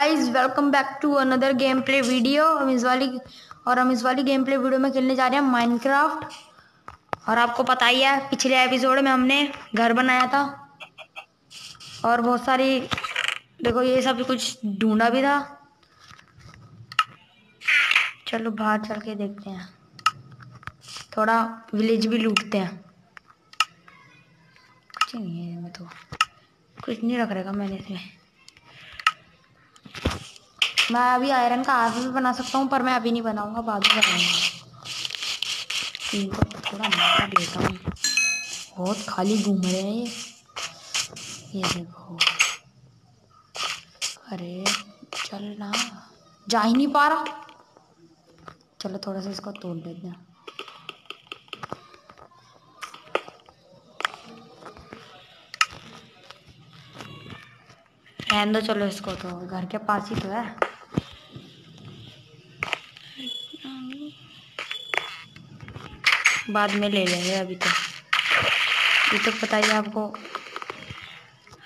Guys welcome back to another gameplay video हम इस वाली और हम इस वाली गेम प्ले वीडियो में खेलने जा रहे हैं माइनक्राफ्ट और आपको पता ही है, पिछले एपिसोड में हमने घर बनाया था। और बहुत सारी देखो, ये सब कुछ ढूंढा भी था। चलो, बाहर चल के देखते हैं। थोड़ा विलेज भी लूटते हैं। कुछ नहीं है तो। कुछ नहीं रख रहेगा मैंने इसमें। मैं अभी आयरन का आर्म भी बना सकता हूँ, पर मैं अभी नहीं बनाऊँगा, बाद में बनाऊँगा। इनको थोड़ा मार लेता हूँ। बहुत खाली घूम रहे हैं ये। ये देखो। अरे चलना जा ही नहीं पा रहा। चलो थोड़ा सा इसको तोड़ देते हैं। रहने दो चलो इसको तो घर के पास ही तो है। बाद में ले लेंगे अभी तो। ये तो पता ही आपको।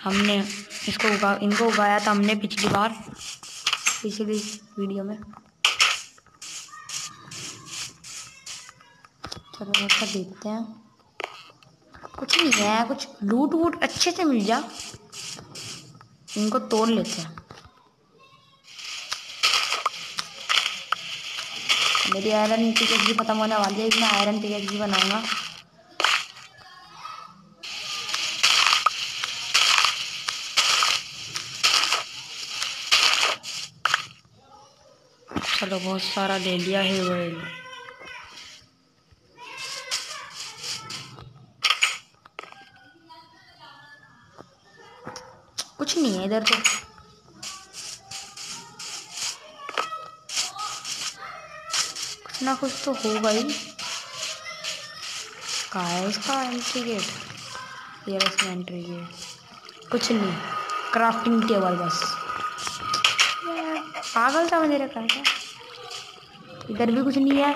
हमने इसको उगा, इनको उगाया था हमने पिछली बार, पिछली वीडियो में। चलो देखते हैं। कुछ नहीं है, कुछ लूट वूट अच्छे से मिल जा। इनको तोड़ लेते हैं। मेरी आयरन पिकेट भी खत्म होने वाली है मैं आयरन पिकेट भी बनाऊँगा। चलो, बहुत सारा ले लिया है वही नहीं है इधर तो कुछ ना कुछ तो होगा ही कहा है इसका एंट्री गेट ये इसमें एंट्री गेट कुछ नहीं क्राफ्टिंग टेबल बस पागल था मुझे रखा क्या इधर भी कुछ नहीं है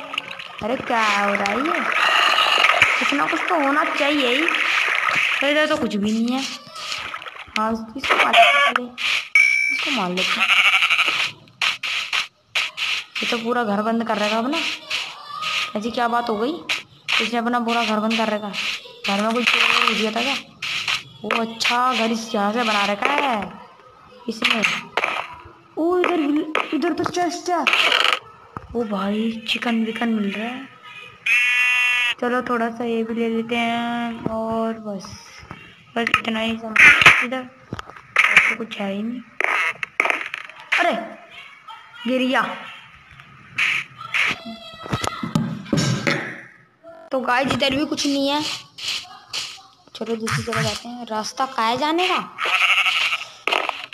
अरे क्या हो रहा है ये कुछ ना कुछ तो होना चाहिए ही इधर तो कुछ भी नहीं है हाँ इसको मार इसको मार लेते ये तो पूरा घर बंद कर रहेगा अपना ऐसी क्या बात हो गई? इसने अपना पूरा घर बंद कर रखा। घर में कोई चोर दिया था क्या? वो अच्छा घर इस यहाँ से बना रखा है। इसने ओ, इधर इधर तो चेस्ट है। ओ भाई, चिकन विकन मिल रहा है। चलो थोड़ा सा ये भी ले लेते हैं और बस। बस इतना ही सब इधर। तो कुछ है ही नहीं। अरे, गिरिया। तो गाय इधर भी कुछ नहीं है। चलो दूसरी जगह जाते हैं। रास्ता काया जाने का?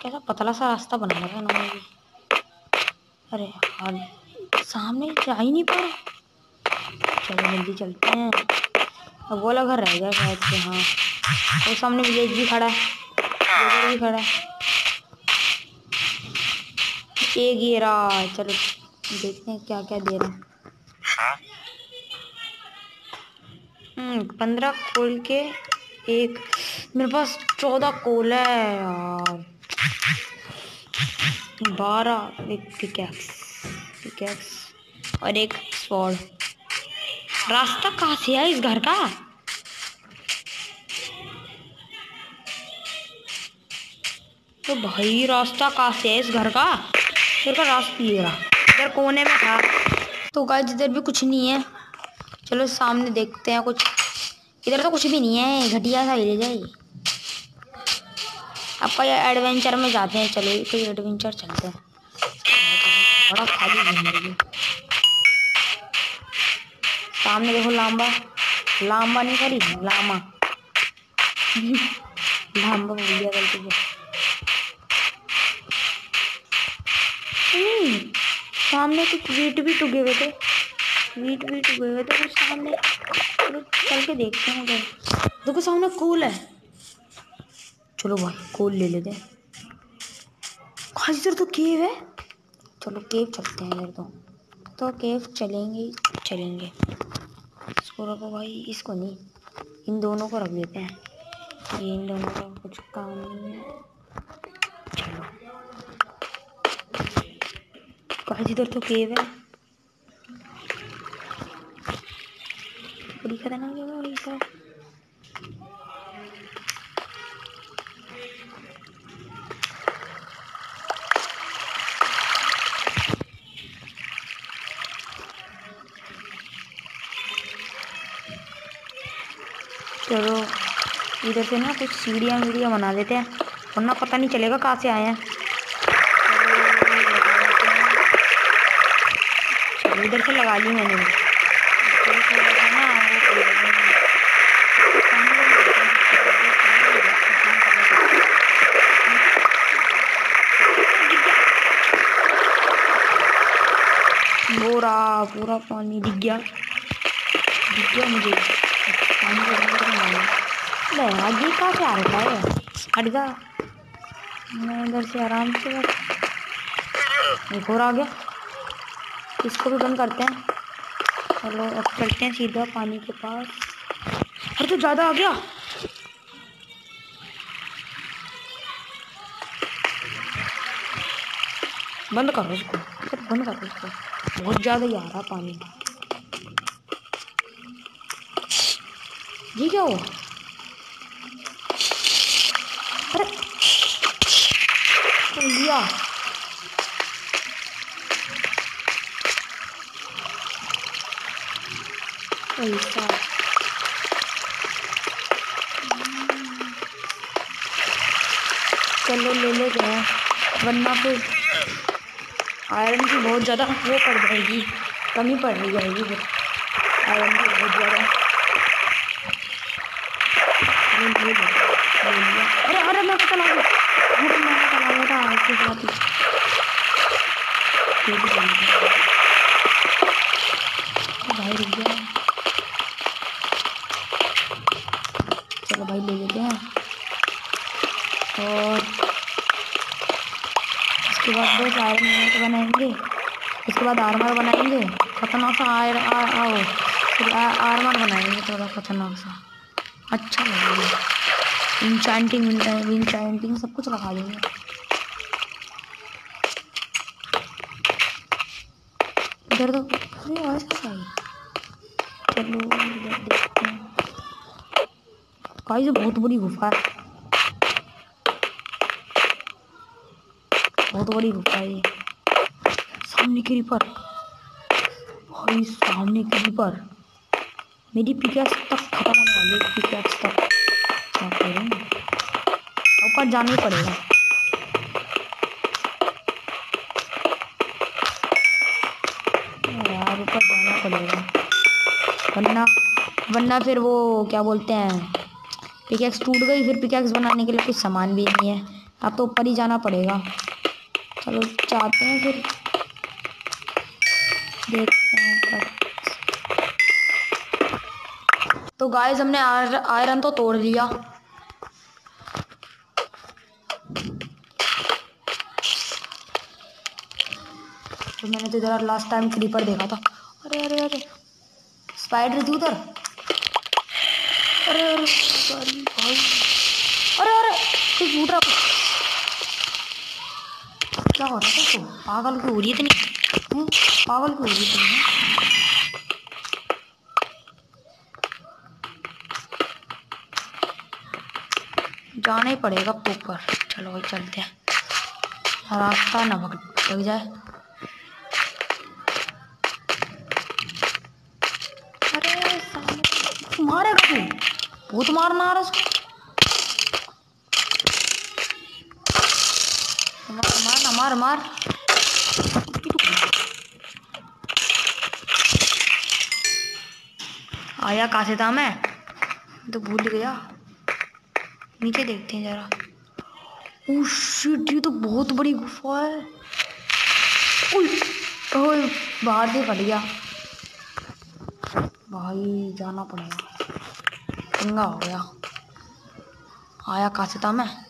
कैसा पतला सा रास्ता बना लगा ना भी। अरे हाँ सामने जा ही नहीं पा रहा। चलो जल्दी चलते हैं। अब वो घर रह गया शायद हाँ। वो सामने विलेज भी खड़ा है। भी खड़ा। एक ही रहा चलो देखते हैं क्या क्या दे रहे हैं। हम्म, पंद्रह कोल के एक मेरे पास चौदह कोल है यार। बारह एक पिकैक्स पिकैक्स और एक स्वॉर्ड रास्ता कहाँ से है इस घर का? तो भाई रास्ता कहाँ से है इस घर का। फिर का रास्ता ये रहा। इधर कोने में था। तो गाइस इधर भी कुछ नहीं है। चलो सामने देखते हैं कुछ। इधर तो कुछ भी नहीं है। घटिया सा ले जाए। आपका ये एडवेंचर में जाते हैं। चलो, कोई एडवेंचर चलते हैं। बड़ा खाली घूम रही है सामने देखो लांबा। लांबा नहीं करी लामा। लांबा दिया गलती से। हम्म, सामने कुछ वीट भी टूगे हुए थे। वीट भी उगे हुए थे कुछ सामने। चल के देखते हैं उधर। देखो सामने कूल है। चलो भाई कूल ले लेते हैं इधर तो केव है। चलो केव चलते हैं इधर तो। तो केव चलेंगे चलेंगे। इसको रखो भाई इसको नहीं। इन दोनों को रख देते हैं। ये इन दोनों का कुछ काम नहीं है। गाइस इधर तो केव है। बड़ी खतरनाक जगह है ये चलो, इधर से ना कुछ सीढ़ियाँ वीडियाँ बना देते हैं। वरना पता नहीं चलेगा कहाँ से आए हैं। चलो इधर से लगा ली मैंने। भी पूरा पानी दिख गया। दिख गया मुझे। पानी को बंद करना है यार ये कहाँ से आ रहा है? हट जा। मैं इधर से आराम से एक और आ गया। इसको भी बंद करते हैं। चलो, अब चलते हैं सीधा पानी के पास। अरे तो ज़्यादा आ गया। बंद करो इसको। सर, बंद करो इसको। बहुत ज़्यादा ही आ रहा पानी। ये क्या हुआ? अरे लिया ऐसा चलो ले ले गए वरना फिर आयरन की बहुत ज़्यादा वो पड़ जाएगी, कमी पड़ रही जाएगी फिर। आयरन की बहुत ज़्यादा। अरे अरे मैं चला गया। मैं चला गया था इसके साथ ही भाई रुक गया चलो भाई ले लेते हैं और इसके मैट बनाएँगे। उसके बाद आर्मर बनाएँगे। खतरनाक सा आयर आओ। फिर आर्मर बनाएँगे थोड़ा खतरनाक सा। अच्छा लगेगा इंचांटिंग इंचांटिंग सब कुछ लगा देंगे। इधर तो अरे, आवाज़ कैसे आई चलो देखते हैं। बहुत बड़ी गुफा है। बड़ी गुफा है। सामने की रिपर। भाई, सामने की रिपर। मेरी पिकैक्स तक खत्म होने वाली है पिकैक्स तक क्या करें? ऊपर जाना ही पड़ेगा। यार, ऊपर जाना पड़ेगा। वरना वरना फिर वो, क्या बोलते हैं पिकैक्स टूट गई, फिर पिकैक्स बनाने के लिए कुछ सामान भी नहीं है। अब तो ऊपर ही जाना पड़ेगा। चलो चाहते हैं फिर। देखते हैं ऊपर तो गाइस हमने आयरन तो तोड़ लिया। तो मैंने तो इधर लास्ट टाइम क्रीपर देखा था। अरे अरे अरे। स्पाइडर थी उधर। अरे अरे सॉरी भाई। अरे अरे, कुछ फूट रहा क्या हो रहा था तो पागल की हो। रही नहीं पागल की हो रही थी जाना ही पड़ेगा तो ऊपर। चलो भाई, चलते हैं। रास्ता ना भग जाए। अरे मारेगा तू बहुत मारना आ रहा उसको मार मार। आया कहाँ से था मैं तो भूल गया। नीचे देखते हैं जरा। शिट ये तो बहुत बड़ी गुफा है। ओए बाहर से फट गया। भाई, जाना पड़ेगा। पंगा हो गया। आया कहाँ से था मैं।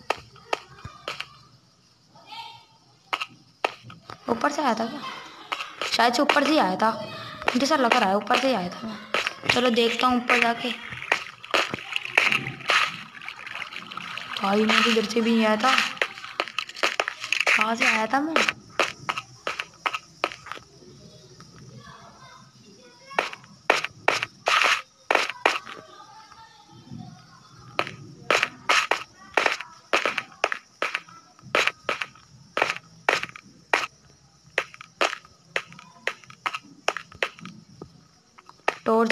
ऊपर से आया था क्या? शायद से ऊपर से ही आया था। मुझे सर लग रहा है, ऊपर से ही आया था मैं। चलो देखता हूँ ऊपर जाके। भाई मैं इधर से भी नहीं आया था। कहाँ से आया था मैं?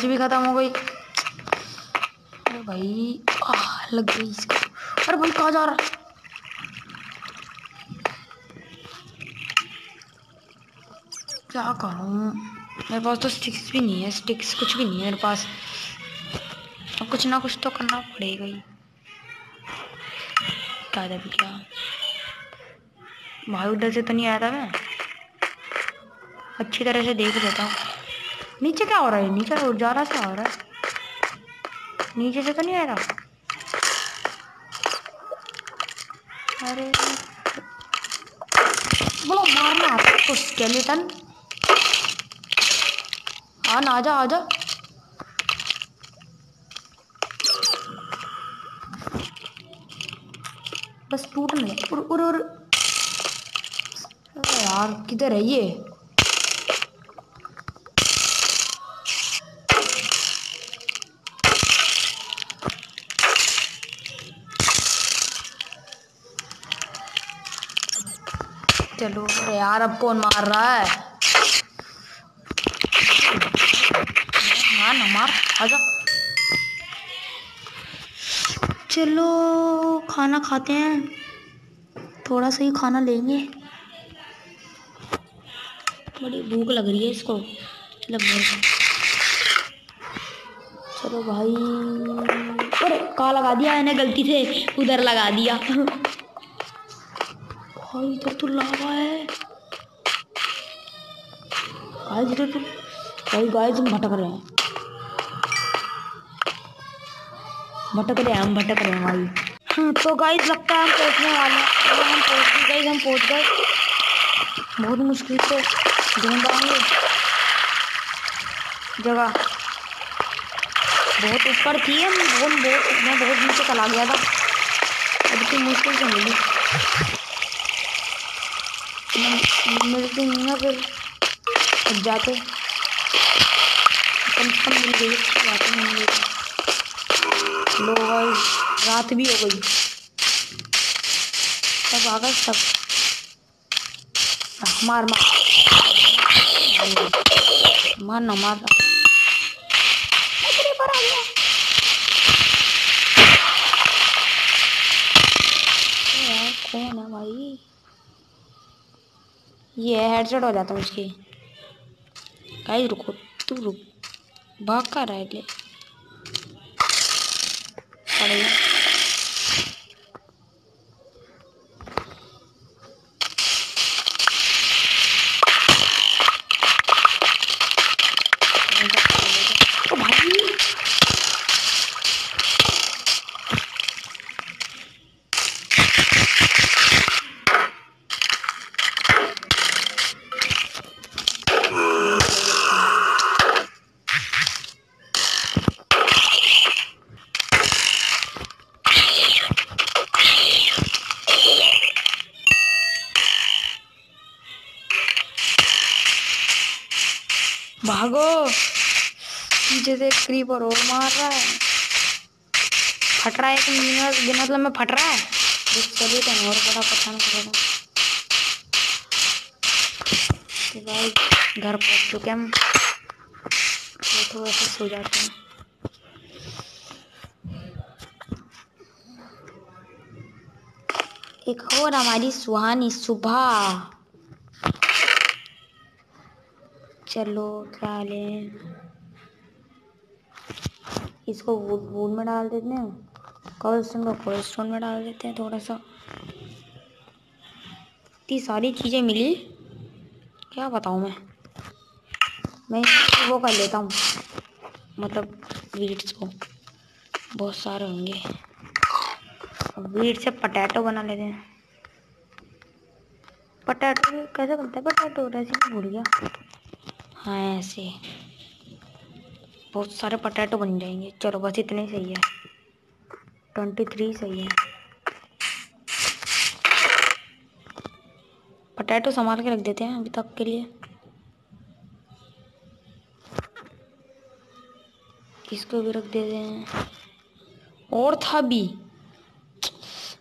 टॉर्च भी खत्म हो गई। अरे भाई आ, लग गई इसको। अरे भाई कहाँ जा रहा? क्या करूँ? मेरे पास तो स्टिक्स भी नहीं है स्टिक्स कुछ भी नहीं है मेरे पास। अब कुछ ना कुछ तो करना पड़ेगा ही। क्या था क्या? भाई उधर से तो नहीं आया था मैं। अच्छी तरह से देख लेता हूँ। नीचे क्या हो रहा है? नीचे उजाला से हो रहा है? नीचे से तो नहीं आ रहा। अरे, बोलो, मारना आता तो स्केलेटन हाँ ना, आजा आजा। बस टूट नहीं उर उर यार, किधर है ये? चलो, अरे यार, अब कौन मार रहा है? मार ना, मार। आजा चलो, खाना खाते हैं। थोड़ा सा ही खाना लेंगे। बड़ी भूख लग रही है इसको। चलो चलो भाई। अरे, कहाँ लगा दिया? मैंने गलती से उधर लगा दिया। भाई, इधर तो लावा है। गाइस, इधर तो भाई, गाइस, हम भटक रहे हैं। भटक रहे हैं, हम भटक रहे हैं भाई। हाँ तो गाइस, लगता है हम पहुँचने वाले हैं। तो हम पहुँच गए, गाइस, हम पहुँच गए। बहुत मुश्किल से ढूंढ आएँगे जगह। बहुत ऊपर थी हम बहुत बहुत मैं बहुत नीचे चला गया था। अब इतनी मुश्किल से मिली। मिलती नहीं ना फिर अब जाते कम से कम मिल गई जाते मिल गई। लो भाई रात भी हो गई। सब आ गए सब। मार मार। मार ना मार। पर आ गया। यार कौन है भाई? ये हेडसेट हो जाता उसकी। गाइस रुको तू रुक। भाग कर रहा है ले मतलब में फट रहा है? चलिए तो और बड़ा चलेगा तो भाई, घर पहुँच चुके हम। तो थोड़ा सा सो जाते हैं। एक और हमारी सुहानी सुबह चलो, क्या लें? इसको वुड वुड में डाल देते हैं। कोल्ड स्टोन को कोल्ड स्टोन में डाल देते हैं थोड़ा सा। इतनी सारी चीज़ें मिली। क्या बताऊँ मैं? मैं वो कर लेता हूँ। मतलब वीट्स को। बहुत सारे होंगे। वीट से पटैटो बना लेते हैं। पटैटो कैसे बनता है? पटैटो रेसिपी भूल गया। हाँ ऐसे। बहुत सारे पटैटो बन जाएँगे। चलो बस इतने ही सही है। ट्वेंटी थ्री सही है। पटैटो संभाल के रख देते हैं अभी तक के लिए। इसको भी रख देते हैं। और था भी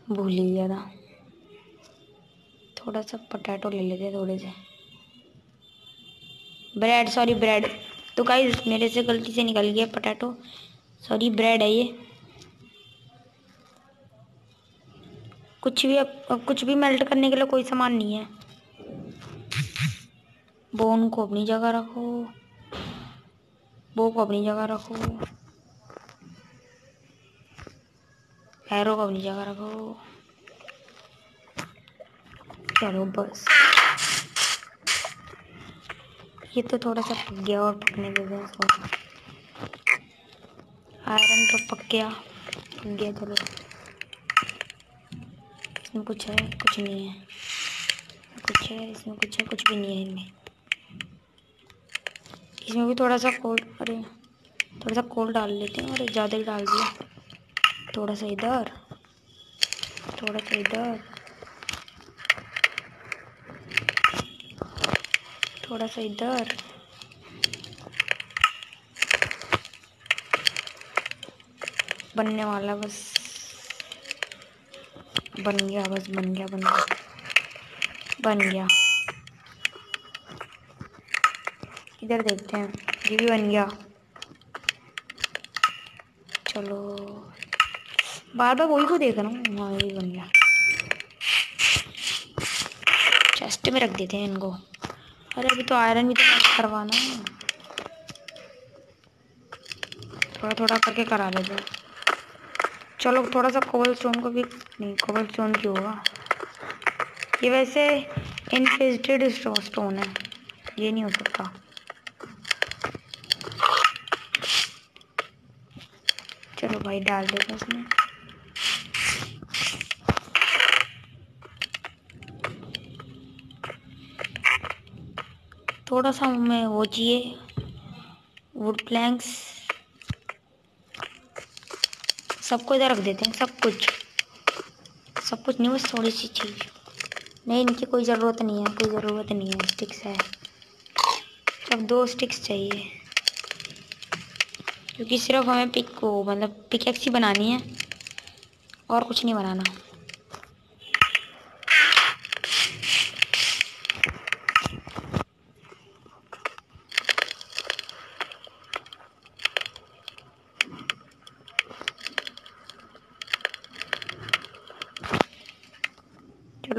भूल ही गया था। थोड़ा सा पटैटो ले लेते हैं थोड़े से। ब्रेड सॉरी ब्रेड तो गाइस मेरे से गलती से निकल गया पटाटो सॉरी ब्रेड है ये। कुछ भी कुछ भी मेल्ट करने के लिए कोई सामान नहीं है। बोन को अपनी जगह रखो। बो को अपनी जगह रखो। एरो को अपनी जगह रखो। चलो बस। ये तो थोड़ा सा पक गया और पकने दे दें आयरन तो पक गया। पक गया, चलो। इसमें कुछ है, कुछ नहीं है। कुछ है, इसमें कुछ है, कुछ भी नहीं है इनमें। इसमें भी थोड़ा सा कोल्ड अरे, थोड़ा सा कोल्ड डाल लेते हैं, अरे, ज़्यादा ही डाल दिया। थोड़ा सा इधर, थोड़ा सा इधर। थोड़ा सा इधर। बनने वाला बस। बन गया, बस बन गया बन गया। बन गया। इधर देखते हैं, ये भी बन गया। चलो। बार बार वही को देख रहा हूँ हाँ ये बन गया। चेस्ट में रख देते हैं इनको। अरे, अभी तो आयरन भी तो करवाना है। थोड़ा थोड़ा करके करा लेते चलो थोड़ा सा कोबल स्टोन को भी, नहीं कोबल स्टोन क्यों होगा ये वैसे इनफेस्टेड स्टोन है। ये नहीं हो सकता। चलो भाई डाल देगा उसमें थोड़ा सा हमें वो चाहिए वुड प्लैंक्स सबको इधर रख देते हैं, सब कुछ। सब कुछ नहीं, बस थोड़ी सी चीज़। नहीं, इनकी कोई ज़रूरत नहीं है, कोई ज़रूरत नहीं है स्टिक्स है। अब दो स्टिक्स चाहिए। क्योंकि सिर्फ़ हमें पिक को मतलब पिकेक्स ही बनानी है, और कुछ नहीं बनाना।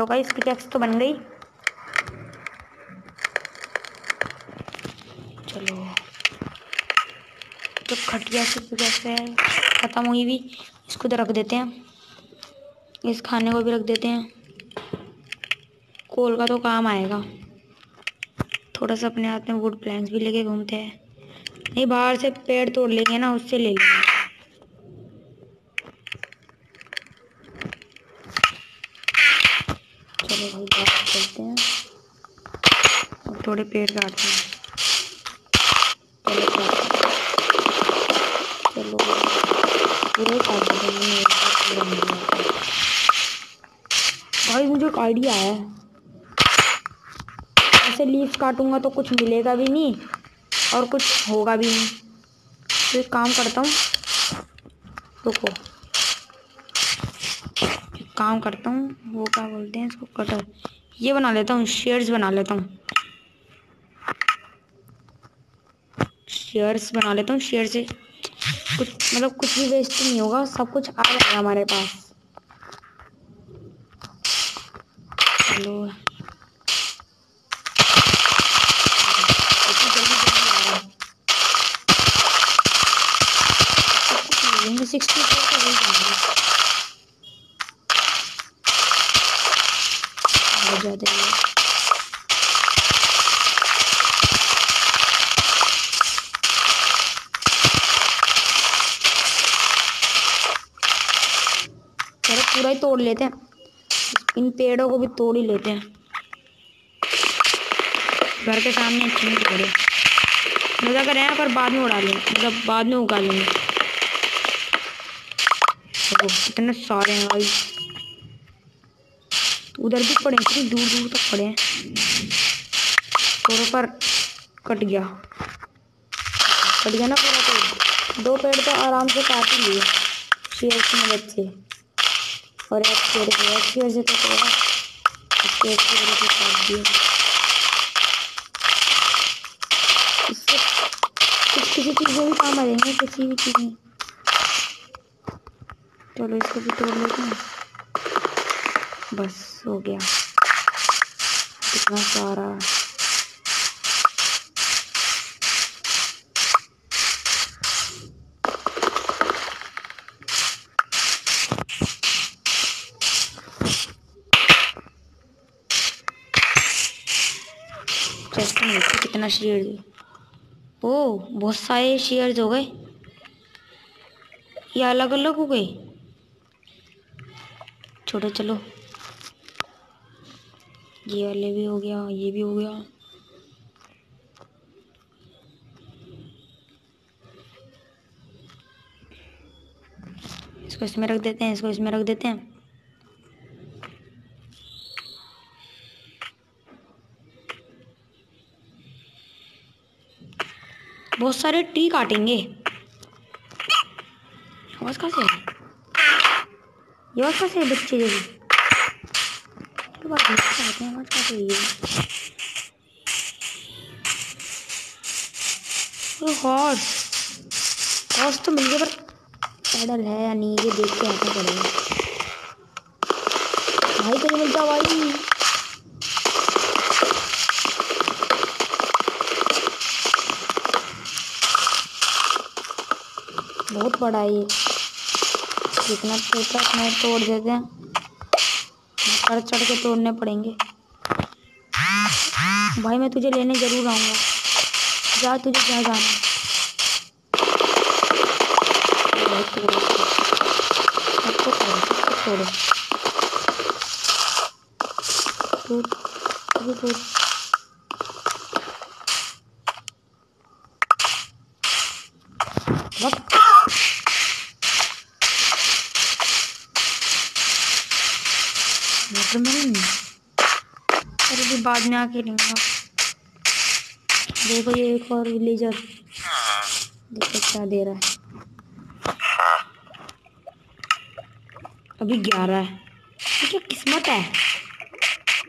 चलो भाई पिकेक्स तो बन गई। चलो। तो खटिया से कैसे ख़त्म हुई भी। इसको तो रख देते हैं। इस खाने को भी रख देते हैं। कोल का तो काम आएगा। थोड़ा सा अपने हाथ में वुड प्लैंक्स भी लेके घूमते हैं। नहीं, बाहर से पेड़ तोड़ लेंगे ना, उससे ले लेंगे। चलो करते हैं। और थोड़े पेड़ काटते हैं। काट भाई, मुझे एक आइडिया है। ऐसे लीफ काटूँगा तो कुछ मिलेगा भी नहीं और कुछ होगा भी नहीं। तो एक काम करता हूँ। रुको। काम करता हूँ, वो क्या बोलते हैं इसको, कटर। ये बना लेता हूँ शेयर्स बना लेता हूँ। शेयर्स बना लेता हूँ शेयर से कुछ मतलब कुछ भी वेस्ट नहीं होगा, सब कुछ आ जाएगा हमारे पास। चलो। सिक्सटी फोर का ज़्यादा पूरा ही तोड़ लेते हैं। इन पेड़ों को भी तोड़ ही लेते हैं। घर के सामने अच्छे नहीं तोड़े मज़ा करें पर बाद में उड़ा लेंगे मतलब बाद में उगा लेंगे। देखो कितने सारे हैं भाई। उधर भी पड़े इतनी दूर दूर तक तो पड़े हैं। थोड़ा पर कट गया। कट गया ना पूरा पेड़ दो पेड़ तो आराम से काट ही लिए। शेर की मदद और पेड़ को अच्छी वजह तो तोड़ा इसके अच्छी वजह से काट दिया इससे की भी काम आ जाएँगे किसी भी चीज़ नहीं चलो इसको भी तोड़ लेते हैं बस हो गया कितना सारा चेस्ट में कितना शेयर। ओ, बहुत सारे शेयर्स हो गए। ये अलग अलग हो गए। छोटे चलो। ये वाले भी हो गया, ये भी हो गया। इसको इसमें रख देते हैं, इसको इसमें रख देते हैं। बहुत सारे ट्री काटेंगे। आवाज़ कहाँ से आवाज़ कहाँ से बच्चे जैसे आवाज़ कहाँ से हॉर्स हॉर्स तो मिल गया, पर पैडल है या नहीं, ये देख के आना पड़ेगा। भाई कहीं मिलता भाई। बहुत बड़ा है ये जितना टूटा उतना तोड़ देते हैं चढ़ चढ़ के तोड़ने पड़ेंगे भाई मैं तुझे लेने ज़रूर आऊँगा जा तुझे क्या जाना तोड़ो तोड़ो भी बाद में देखो ये एक और विलेजर देखो क्या दे रहा है। अभी ग्यारह है। ये क्या किस्मत है?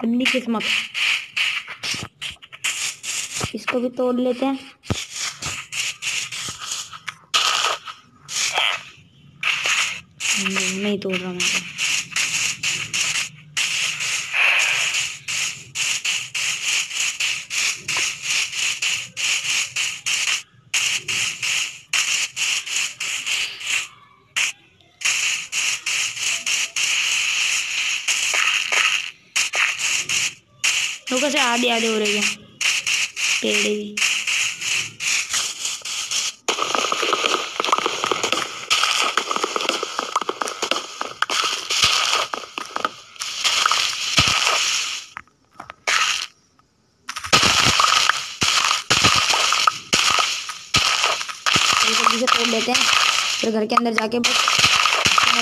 अन्नी किस्मत। इसको भी तोड़ लेते हैं। नहीं तोड़ रहा मैं तो वो कैसे आधे आधे हो रही है टेढ़े भी से तोड़ लेते हैं फिर घर के अंदर जाके बस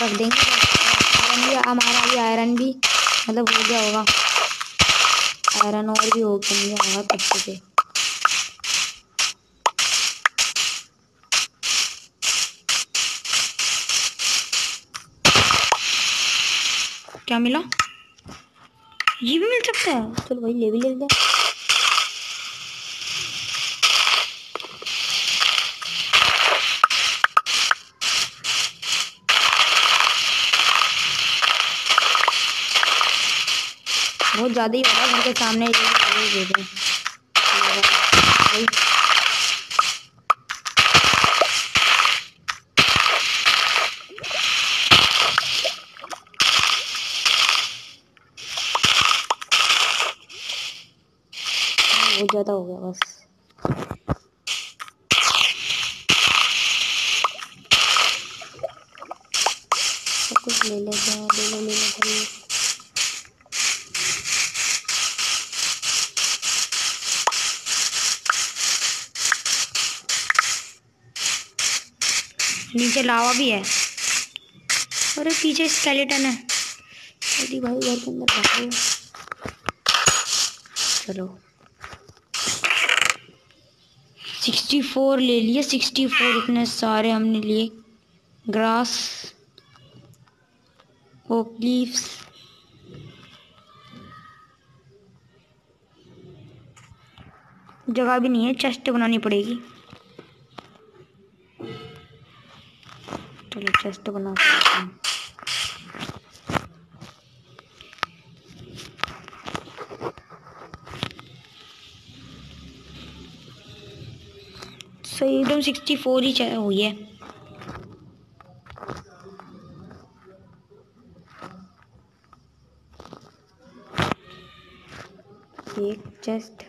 रख देंगे। आयरन भी, हमारा भी आयरन भी मतलब हो गया होगा। आयरन और भी हो गया कच्चे से क्या मिला? ये भी मिल सकता है। चलो भाई ले भी ले लेते बहुत ज़्यादा ही हो रहा है घर के सामने बहुत ज़्यादा हो गया बस सब कुछ ले लेते हैं ले लो ले लो भाई नीचे लावा भी है। अरे, पीछे स्केलेटन है। जल्दी भाई घर के अंदर चलो। सिक्सटी फोर ले लिए सिक्सटी फोर इतने सारे हमने लिए। Grass, oak leaves. जगह भी नहीं है, चेस्ट बनानी पड़ेगी। चेस्ट बना सकते हैं। सो एकदम सिक्सटी फोर ही हुई है। एक चेस्ट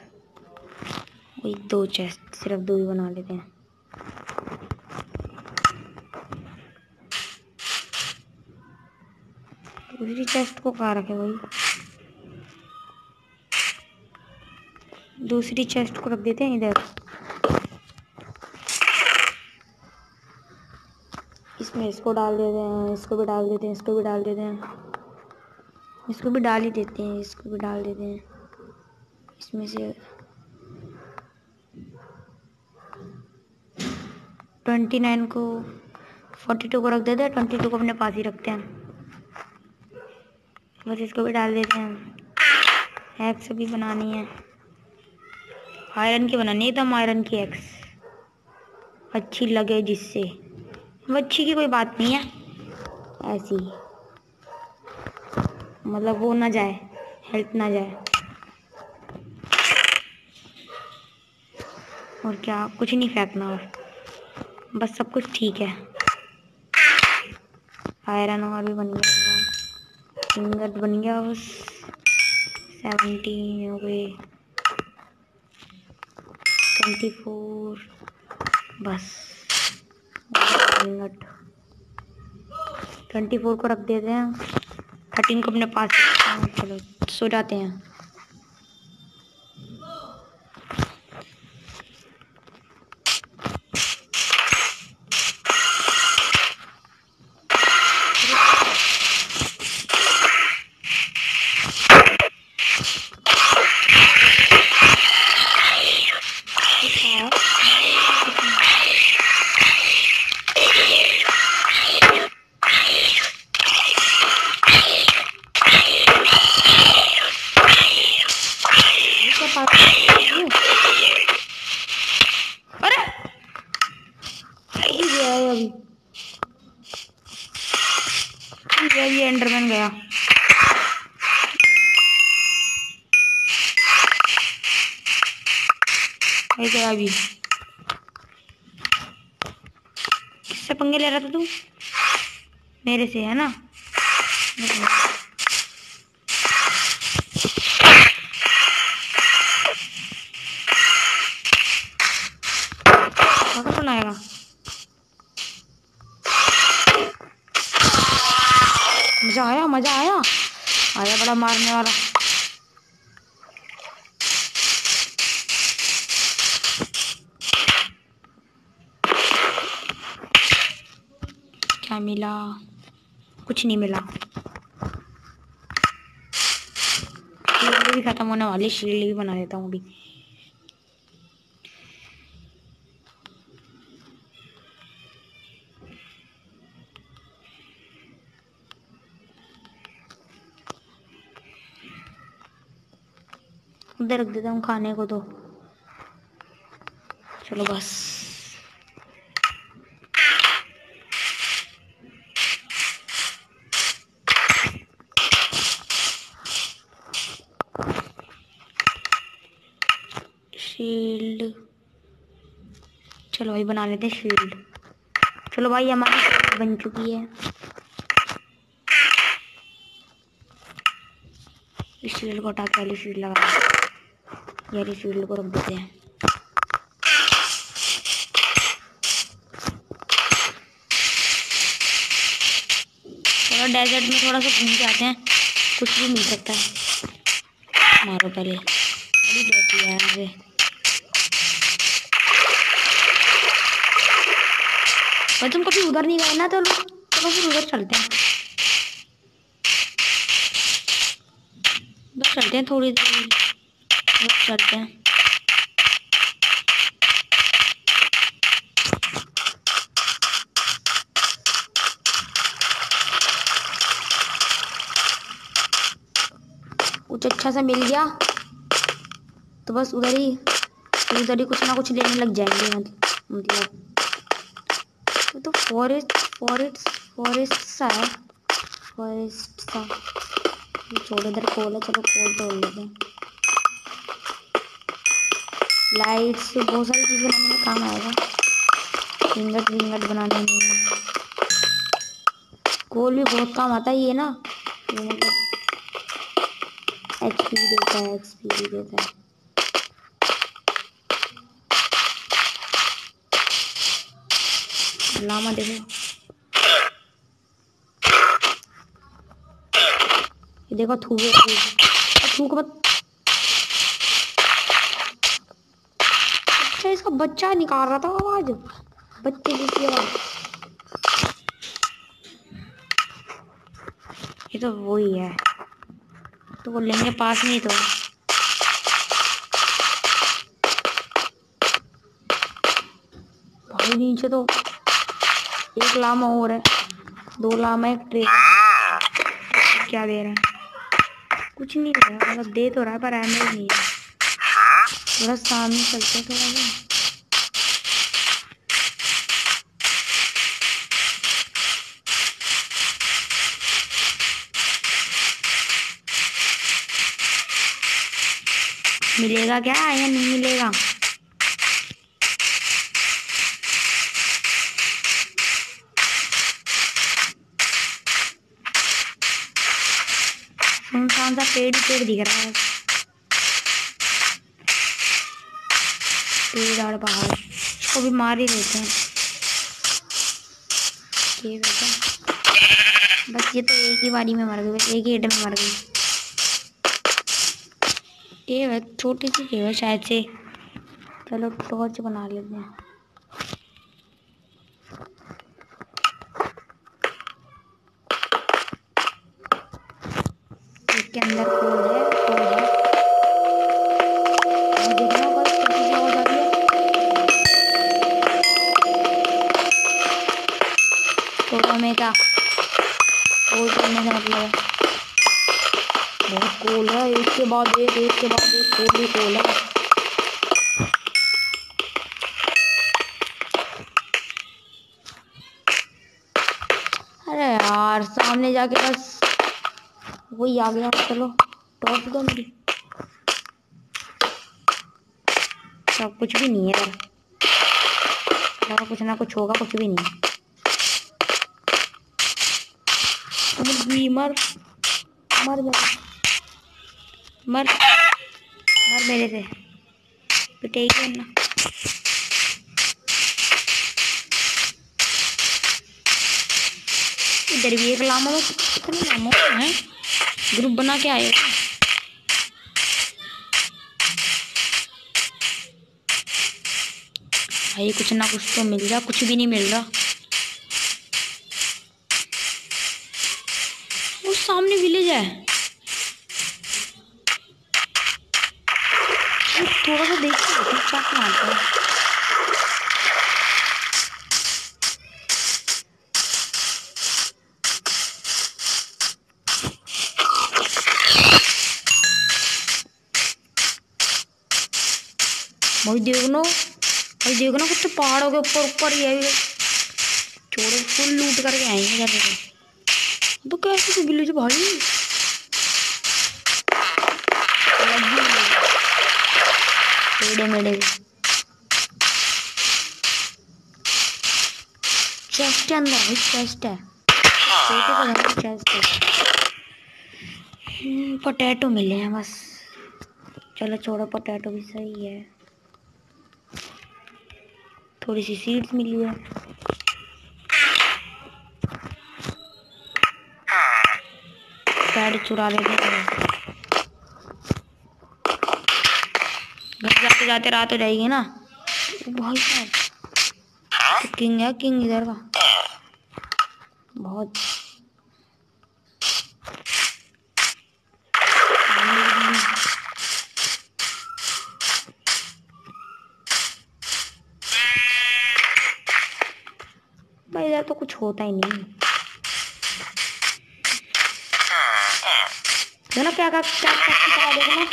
वही दो चेस्ट सिर्फ़ दो ही बना लेते हैं दूसरी चेस्ट को कहाँ रखे भाई? दूसरी चेस्ट को रख देते हैं इधर। इसमें इसको डाल देते हैं, इसको भी डाल देते हैं, इसको भी डाल देते हैं। इसको भी डाल ही देते हैं, इसको भी डाल देते हैं। इसमें से ट्वेंटी नाइन को फोर्टी टू को रख देते हैं ट्वेंटी टू को अपने पास ही रखते हैं। बस इसको भी डाल देते हैं एक्स भी बनानी है। आयरन की बनानी है, एकदम आयरन की एक्स अच्छी लगे जिससे। अच्छी की कोई बात नहीं है। ऐसी। मतलब वो ना जाए हेल्प ना जाए। और क्या, कुछ नहीं फेंकना और। बस सब कुछ ठीक है। आयरन और भी बन गया फिंगर बन गया बस सेवेंटीन हो गए। ट्वेंटी फोर बस। ट्वेंटी फोर को रख देते हैं। थर्टीन को अपने पास चलो, सो जाते हैं गया अभी किससे पंगे ले रहा था तू मेरे से है ना आएगा मज़ा आया मज़ा आया आया बड़ा मारने वाला। क्या मिला? कुछ नहीं मिला। भी ख़त्म होने वाली शील्ड भी बना देता हूँ अभी। उधर रख देता हूँ खाने को तो। चलो बस। शील्ड। चलो भाई बना लेते हैं शील्ड। चलो भाई हमारी बन चुकी है। इस शील्ड को हटा के वाली शील्ड लगा ये शील्ड को रख देते हैं। थोड़ा डेजर्ट में थोड़ा सा घूम के आते हैं। कुछ भी मिल सकता है। मारो पहले। बड़ी यार भाई तुम कभी उधर नहीं गए ना तो चलो फिर उधर चलते हैं। उधर चलते हैं थोड़ी देर। चलते हैं। कुछ अच्छा सा मिल गया तो बस उधर ही उधर ही कुछ ना कुछ लेने लग जाएँगे मतलब मतलब तो फॉरेस्ट फॉरेस्ट फॉरेस्ट सा है। फॉरेस्ट सा। छोड़, इधर कोल है, चलो कोल तोड़ लेते हैं। लाइट्स बहुत सारी चीज़ बनाने में काम आएगा। रिंगट रिंगट बनाने में। कोल भी बहुत काम आता है ये ना। मतलब एच पी देता है एक्स पी भी देता है। लामा देखो। ये देखो, थूके थूक मत इसका बच्चा निकाल रहा था आवाज़। बच्चे जैसी आवाज़ ये तो वही है। तो वो लेंगे पास में ही तो। भाई नीचे तो एक लामा और है। दो लामा एक ट्रे क्या दे रहे हैं? कुछ नहीं दे रहा मतलब दे तो रहा है पर एमएल नहीं है। थोड़ा सामने चलते थोड़ा मिलेगा क्या या नहीं मिलेगा? सुनसान सा पेड़ पेड़ दिख रहा है? पेड़ और पहाड़। इसको भी मार ही लेते हैं। बस ये तो एक ही बारी में मर गई एक ही हिट में मर गई। ये है छोटी सी केव शायद से चलो टॉर्च बना लेते हैं। बाद एक एक के बाद एक कोल ही कोल है अरे यार, सामने जाके बस वही आ गया। चलो, टॉप दो मेरी सब कुछ भी नहीं है। इधर कुछ ना कुछ होगा, कुछ भी नहीं। मर मर जा मर मर मेरे से। पिटेगी ना इधर भी एक लामा कितने लामो हैं। ग्रुप बना के आए भाई, कुछ ना कुछ तो मिल रहा, कुछ भी नहीं मिल रहा वो सामने विलेज है थोड़ा सा देख के क्या मारता है भाई देखना भाई देखना कुछ पहाड़ों के ऊपर ऊपर ही है छोड़ो फुल लूट करके आएँगे घर पे तो कैसे तो विलेज भाई चेस्ट अंदर चेस्ट है। चेस्ट है पोटैटो मिले हैं बस। चलो छोड़ो पोटैटो भी सही है। थोड़ी सी सीड्स मिली है। पैड चुरा लेते हैं। घर जाते जाते रात हो जाएगी ना। भाई साहब किंग है, किंग इधर का। बहुत। होता ही नहीं देखो क्या क्या क्या की तरह देखो ना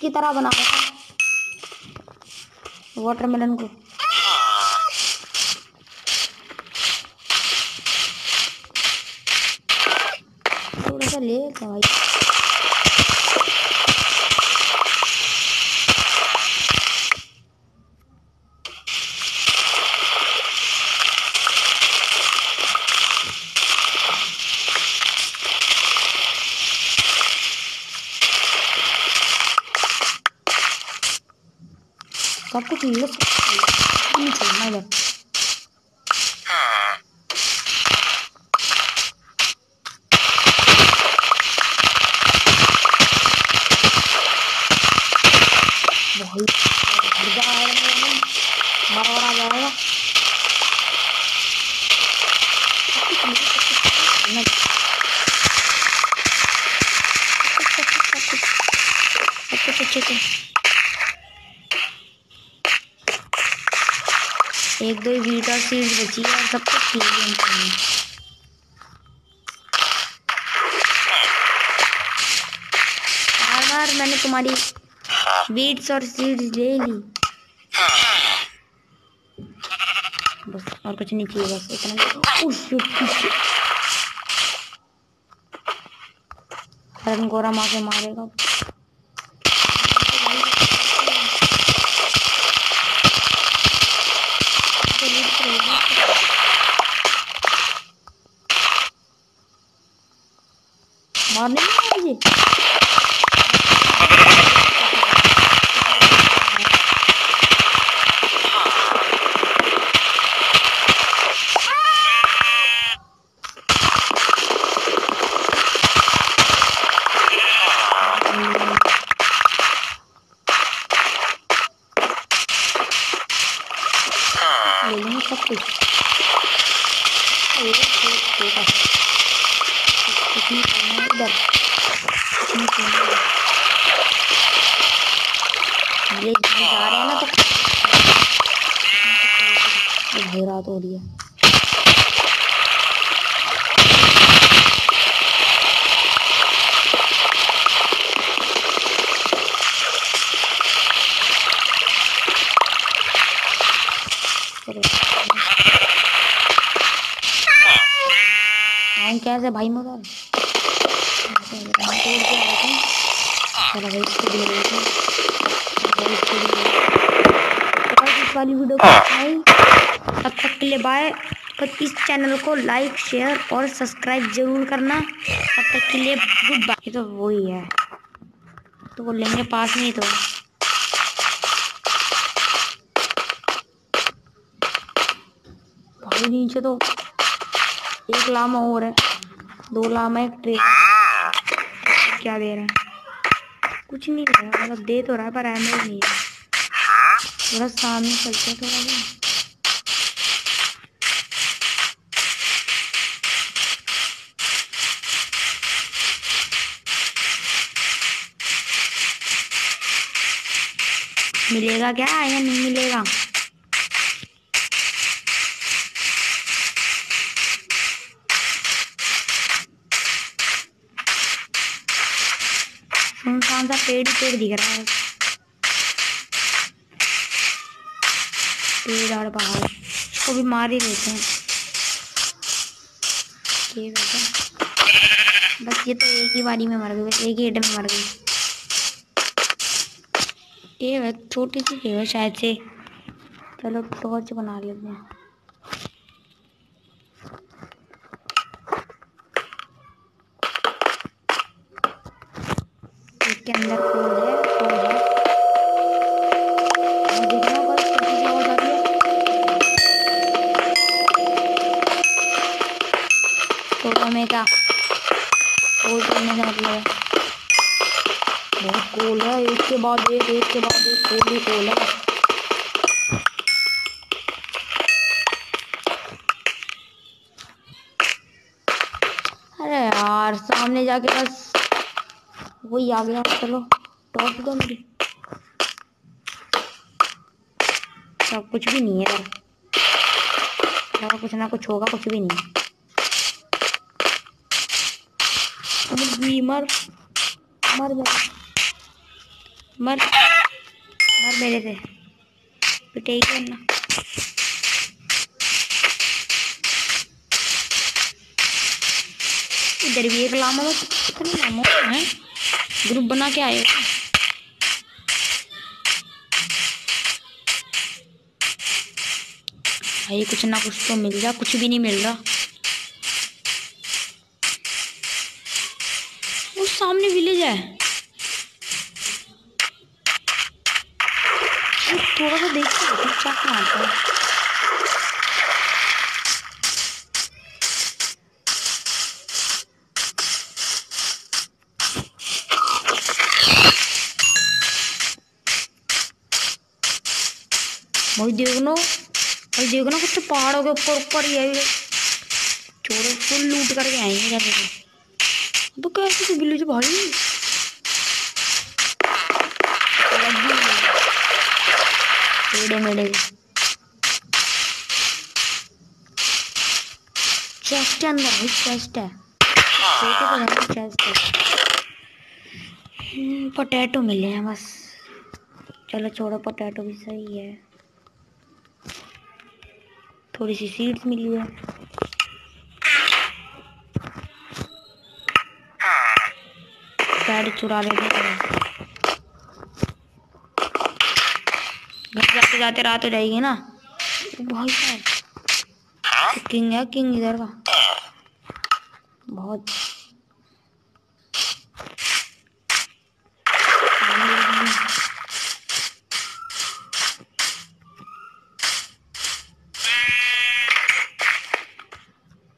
की तरह बना रखा वाटरमेलन को। थोड़ा सा ले भाई सब कुछ मिल नहीं छोड़ना इधर आ जाएगा अच्छे से एक दो वीट और सीड्स बची है और सब कुछ ठीक है बार बार मैंने तुम्हारी वीट्स और सीड्स ले ली। बस और कुछ नहीं चाहिए, बस इतना गोरा माँ के मारेगा मारने नहीं मुझे सब कुछ नहीं करना इधर नहीं करना ये जा रहे हैं ना तो भाई रात हो रही है कैसे भाई मगर वाली वीडियो को तब तक के लिए बाय पर इस चैनल को लाइक, शेयर और सब्सक्राइब ज़रूर करना। तब तक के लिए गुड बाय तो वही है। तो वो लेंगे पास में तो। भाई नीचे तो एक लामा और है। दो लामा, एक ट्रे क्या दे रहा है? कुछ नहीं दे रहा। मतलब दे तो रहा है, पर एमएल नहीं है। थोड़ा सामने चलते थोड़ा मिलेगा क्या? या नहीं मिलेगा? सुनसान सा पेड़ पेड़ दिख रहा है? पेड़ और पहाड़। इसको भी मार ही लेते हैं। बस ये तो एक ही बारी में मर गए एक ही हेड में मर गई। ये छोटी सी है शायद से। चलो टॉर्च बना लेते हैं। इसके अंदर फूल है है। तो हमें करने मतलब है। कूल है एक के बाद एक एक के बाद एक कूल ही कूल है। अरे यार, सामने जाके बस वही आ गया, चलो, टॉप दो मेरी सब कुछ भी नहीं है। यार कुछ, ना कुछ होगा, कुछ भी नहीं। मर मर मेरे मर मर मेरे से। पिटाई करना। इधर भी एक लामा कितने लामा हैं। ग्रुप बना के आए भाई, कुछ ना कुछ तो मिल जा कुछ भी नहीं मिल रहा उस सामने विलेज है थोड़ा सा देख क्या मारता है भाई देखना भाई देखना कुछ पहाड़ों के ऊपर ऊपर ही है छोड़ो फुल लूट करके आएँगे घर पे तो कैसे तो बिल्लू भाई टेढ़े मेढ़े चेस्ट अंदर भाई चेस्ट है। चेस्ट है पोटैटो मिले हैं बस। चलो छोड़ो पोटैटो भी सही है। थोड़ी सी सीड्स मिली है। पैड चुरा लेते हैं। घर जाते जाते रात हो जाएगी ना। भाई किंग है, किंग इधर का। बहुत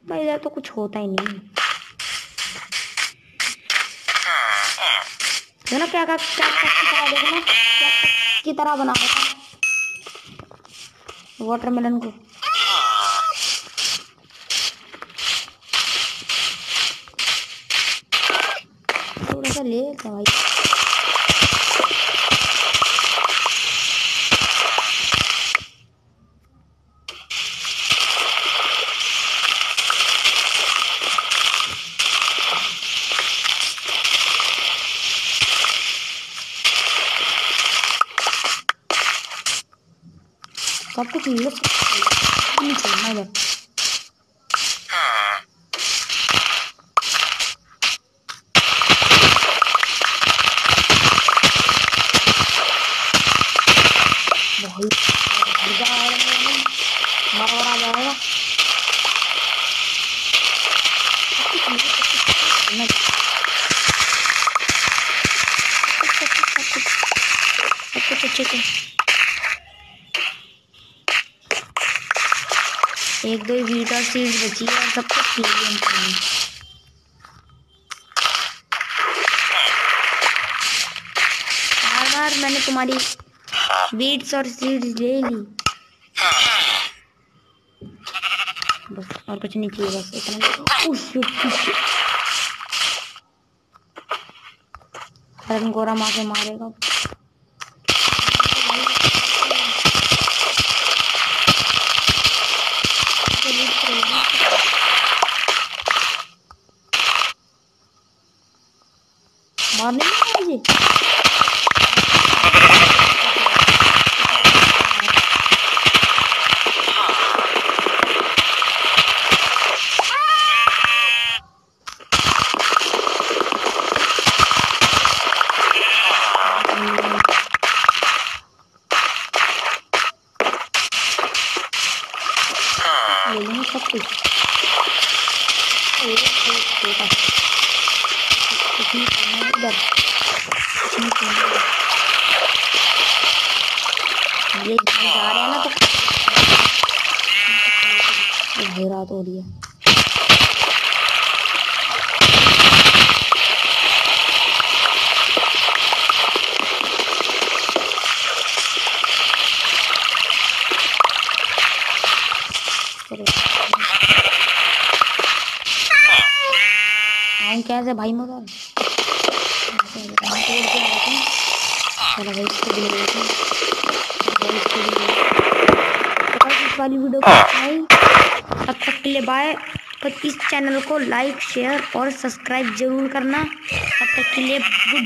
भाई इधर तो कुछ होता ही नहीं देखो क्या क्या क्या ना की तरह बना वाटरमेलन को थोड़ा सा ले भाई सब कुछ मिल नहीं छोड़ना इधर मरवा जाएगा अच्छा अच्छा अच्छा एक दो वीटर सीड्स बची है और सब कुछ ले लिया हमने बार मैंने बीट्स और सीड्स ले ली बस और कुछ नहीं चाहिए, बस इतना उस गोरा मार के मारेगा मारने नहीं मुझे ले लेंगे सब कुछ एक एक छोटा कुछ नहीं करना है इधर कुछ नहीं करना है ये जहाँ जा रहे हैं ना तो भाई रात हो रही है चलो आऊँ कैसे भाई मगर चलो भाई इसको भी ले लेते हैं भाई इसको भी ले लेते हैं। तो गाइस इस वाली वीडियो को भाई तब तक के लिए बाय तो इस चैनल को लाइक, शेयर और सब्सक्राइब ज़रूर करना। तब तक के लिए गुड